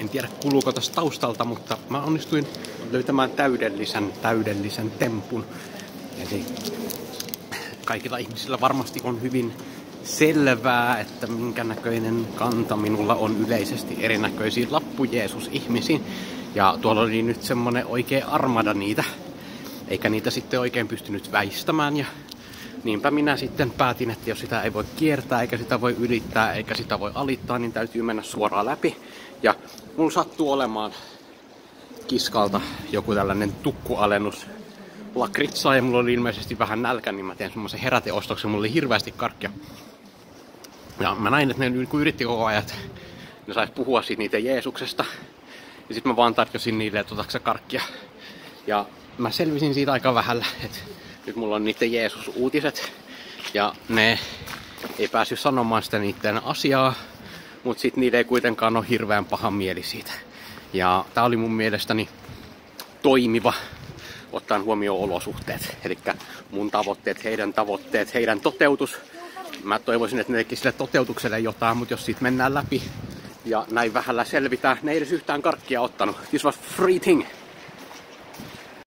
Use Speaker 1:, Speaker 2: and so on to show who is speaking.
Speaker 1: En tiedä kuuluuko tästä taustalta, mutta mä onnistuin löytämään täydellisen, täydellisen tempun. Eli kaikilla ihmisillä varmasti on hyvin selvää, että minkä näköinen kanta minulla on yleisesti erinäköisiin lappu Jeesus-ihmisiin. Ja tuolla oli nyt semmonen oikea armada niitä, eikä niitä sitten oikein pystynyt väistämään. Ja niinpä minä sitten päätin, että jos sitä ei voi kiertää, eikä sitä voi ylittää, eikä sitä voi alittaa, niin täytyy mennä suoraan läpi. Ja mulla sattuu olemaan kiskalta joku tällainen tukkualennus lakritsaa ja mulla oli ilmeisesti vähän nälkä, niin mä teen semmoisen heräteostoksen. Mulla oli hirveästi karkkia. Ja mä näin, että ne yritti koko ajan, että ne sais puhua siitä niitä Jeesuksesta. Ja sitten mä vaan tarjosin niille, että otatko karkkia. Ja mä selvisin siitä aika vähällä, että nyt mulla on niiden Jeesus-uutiset. Ja ne ei päässyt sanomaan sitä niiden asiaa, mutta sitten niille ei kuitenkaan ole hirveän paha mieli siitä. Ja tää oli mun mielestäni toimiva ottaen huomioon olosuhteet. Eli mun tavoitteet, heidän tavoitteet, heidän toteutus. Mä toivoisin, että ne teki sille toteutukselle jotain, mutta jos siitä mennään läpi ja näin vähällä selvitään, ne ei edes yhtään karkkia ottanut. This was free thing.